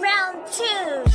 Round two.